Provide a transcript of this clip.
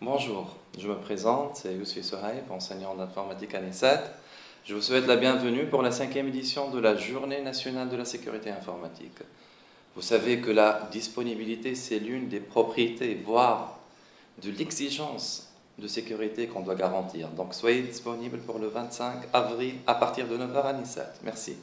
Bonjour, je me présente, c'est Yousfi Sohaib, enseignant d'informatique à l'ESAT. Je vous souhaite la bienvenue pour la cinquième édition de la Journée nationale de la sécurité informatique. Vous savez que la disponibilité, c'est l'une des propriétés, voire de l'exigence de sécurité qu'on doit garantir. Donc soyez disponible pour le 25 avril à partir de 9h à l'ISAT. Merci.